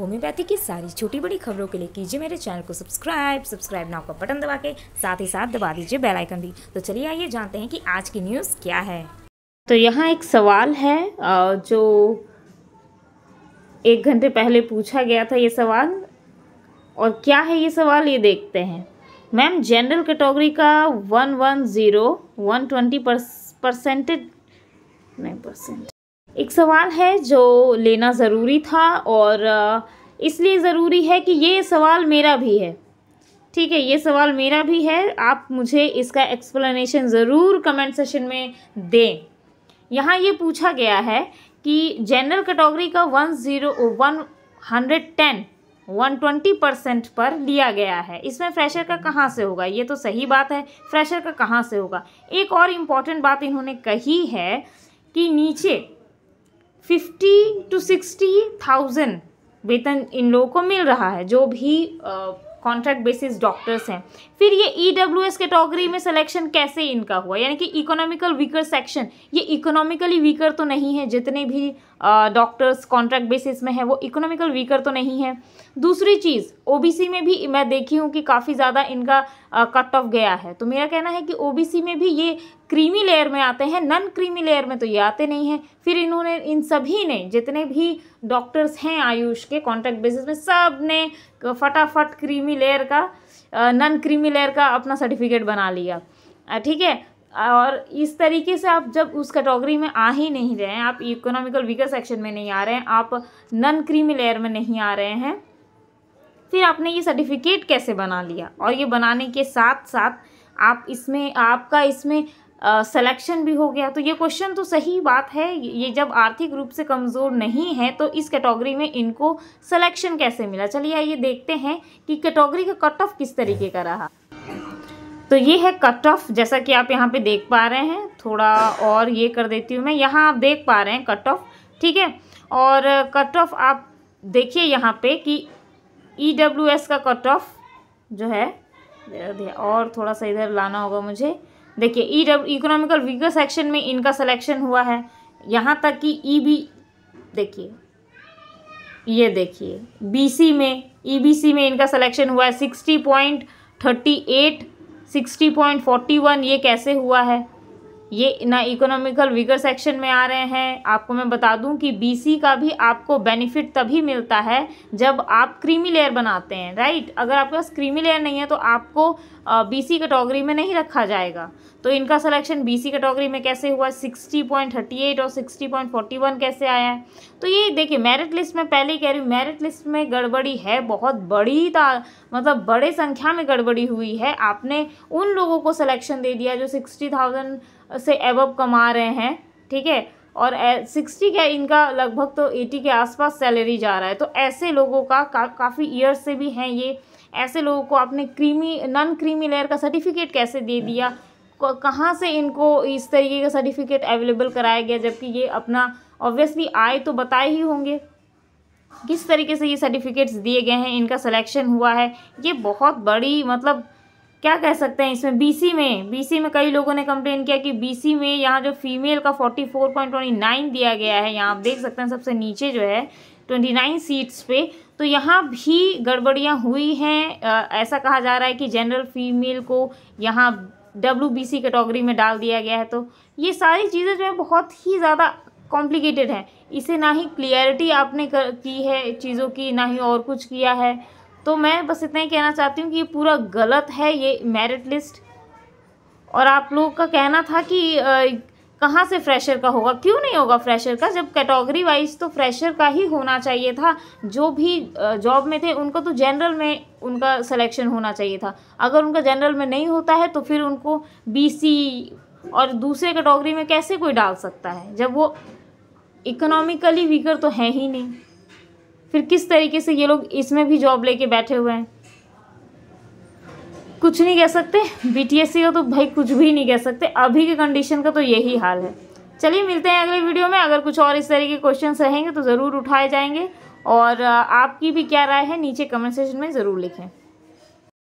Homeopathy की सारी छोटी बड़ी खबरों के लिए कीजिए मेरे चैनल को सब्सक्राइब सब्सक्राइब नाउ का बटन दबा के साथ ही साथ दबा दीजिए बेल आइकन भी। तो चलिए आइए जानते हैं कि आज की न्यूज़ क्या है। तो यहाँ एक सवाल है जो एक घंटे पहले पूछा गया था ये सवाल। और क्या है ये सवाल, ये देखते हैं। मैम जनरल कैटेगरी का one one zero one twenty percentage नहीं परसेंट एक सवाल है जो लेना ज़रूरी था और इसलिए ज़रूरी है कि ये सवाल मेरा भी है। ठीक है, ये सवाल मेरा भी है। आप मुझे इसका एक्सप्लेनेशन ज़रूर कमेंट सेशन में दें। यहाँ ये पूछा गया है कि जनरल कैटेगरी का one zero one hundred ten one twenty percent पर लिया गया है। इसमें फ्रेशर का कहाँ से होगा? ये तो सही बात है फ्रेशर का कहाँ से होगा? एक और इंपॉर्टेंट बात इन्होंने कही है कि नीचे फिफ्टी टू सिक्सटी थाउज़ेंड वेतन इन लोगों को मिल रहा है जो भी कॉन्ट्रैक्ट बेसिस डॉक्टर्स हैं। फिर ये ई डब्ल्यू एस कैटेगरी में सिलेक्शन कैसे इनका हुआ? यानी कि इकोनॉमिकल वीकर सेक्शन ये इकोनॉमिकली वीकर तो नहीं है, जितने भी डॉक्टर्स कॉन्ट्रैक्ट बेसिस में है, वो इकोनॉमिकल वीकर तो नहीं है। दूसरी चीज़ ओबीसी में भी मैं देखी हूँ कि काफ़ी ज़्यादा इनका कट ऑफ़ गया है। तो मेरा कहना है कि ओबीसी में भी ये क्रीमी लेयर में आते हैं नन क्रीमी लेयर में तो ये आते नहीं हैं। फिर इन्होंने, इन सभी ने, जितने भी डॉक्टर्स हैं आयुष के कॉन्ट्रैक्ट बेसिस में, सबने, फटाफट क्रीमी लेयर का नॉन क्रीमी लेयर का अपना सर्टिफिकेट बना लिया। ठीक है? और इस तरीके से आप जब उस कैटेगरी में आ ही नहीं रहे हैं, आप इकोनॉमिकल वीकर सेक्शन में नहीं आ रहे हैं, आप नन क्रीमी लेयर में नहीं आ रहे हैं, फिर आपने ये सर्टिफिकेट कैसे बना लिया? और ये बनाने के साथ साथ आप इसमें, आपका इसमें सिलेक्शन भी हो गया। तो ये क्वेश्चन तो सही बात है, ये जब आर्थिक रूप से कमज़ोर नहीं है तो इस कैटेगरी में इनको सिलेक्शन कैसे मिला? चलिए आइए देखते हैं कि कैटेगरी का कट ऑफ़ किस तरीके का रहा। तो ये है कट ऑफ़ जैसा कि आप यहाँ पे देख पा रहे हैं, थोड़ा और ये कर देती हूँ मैं। यहाँ आप देख पा रहे हैं कट ऑफ़ ठीक है? और कट ऑफ़ आप देखिए यहाँ पे कि ई डब्ल्यू एस का कट ऑफ़ जो है और थोड़ा सा इधर लाना होगा मुझे। देखिए E W economical weaker section में इनका सिलेक्शन हुआ है। यहाँ तक कि ई बी देखिए, ये देखिए बीसी में ईबीसी में इनका सिलेक्शन हुआ है। Sixty point thirty eight sixty point forty one ये कैसे हुआ है? ये ना इकोनॉमिकल वीकर सेक्शन में आ रहे हैं। आपको मैं बता दूँ कि बीसी का भी आपको बेनिफिट तभी मिलता है जब आप क्रीमी लेयर बनाते हैं राइट अगर आपके पास क्रीमी लेयर नहीं है तो आपको बीसी कैटेगरी में नहीं रखा जाएगा। तो इनका सिलेक्शन बीसी कैटेगरी में कैसे हुआ? सिक्सटी पॉइंट थर्टी एट और सिक्सटी पॉइंट फोर्टी वन कैसे आया? है तो ये देखिए मेरिट लिस्ट में पहले ही कह रही हूँ मेरिट लिस्ट में गड़बड़ी है, बहुत बड़ी ता मतलब बड़े संख्या में गड़बड़ी हुई है। आपने उन लोगों को सिलेक्शन दे दिया जो सिक्सटी थाउज़ेंड से एबव कमा रहे हैं, ठीक है? और सिक्सटी का इनका लगभग तो एटी के आसपास सैलरी जा रहा है। तो ऐसे लोगों का का, काफ़ी ईयर्स से भी हैं ये। ऐसे लोगों को आपने क्रीमी नॉन क्रीमी लेयर का सर्टिफिकेट कैसे दे दिया? कहाँ से इनको इस तरीके का सर्टिफिकेट अवेलेबल कराया गया? जबकि ये अपना ऑब्वियसली आए तो बताए ही होंगे। किस तरीके से ये सर्टिफिकेट्स दिए गए हैं? इनका सिलेक्शन हुआ है। ये बहुत बड़ी मतलब क्या कह सकते हैं इसमें? बीसी में बीसी में कई लोगों ने कंप्लेन किया कि बीसी में यहाँ जो फीमेल का forty four point twenty nine दिया गया है यहाँ आप देख सकते हैं सबसे नीचे जो है ट्वेंटी नाइन सीट्स पे। तो यहाँ भी गड़बड़ियाँ हुई हैं। ऐसा कहा जा रहा है कि जनरल फीमेल को यहाँ डब्ल्यू बी सी कैटेगरी में डाल दिया गया है। तो ये सारी चीज़ें जो है बहुत ही ज़्यादा कॉम्प्लिकेटेड हैं। इसे ना ही क्लियरिटी आपने कर, की है चीज़ों की ना ही और कुछ किया है। तो मैं बस इतना ही कहना चाहती हूँ कि ये पूरा गलत है, ये मेरिट लिस्ट और आप लोगों का कहना था कि कहाँ से फ्रेशर का होगा? क्यों नहीं होगा फ्रेशर का? जब कैटेगरी वाइज तो फ्रेशर का ही होना चाहिए था। जो भी जॉब में थे, उनको तो जनरल में उनका सिलेक्शन होना चाहिए था। अगर उनका जनरल में नहीं होता है तो फिर उनको बीसी और दूसरे कैटेगरी में कैसे कोई डाल सकता है? जब वो इकोनॉमिकली वीकर तो है ही नहीं। फिर किस तरीके से ये लोग इसमें भी जॉब लेके बैठे हुए हैं? कुछ नहीं कह सकते। बीटीएससी का तो भाई कुछ भी नहीं कह सकते। अभी के कंडीशन का तो यही हाल है। चलिए, मिलते हैं अगले वीडियो में। अगर कुछ और इस तरह के क्वेश्चन रहेंगे तो ज़रूर उठाए जाएँगे। और आपकी भी क्या राय है, नीचे कमेंट सेक्शन में ज़रूर लिखें।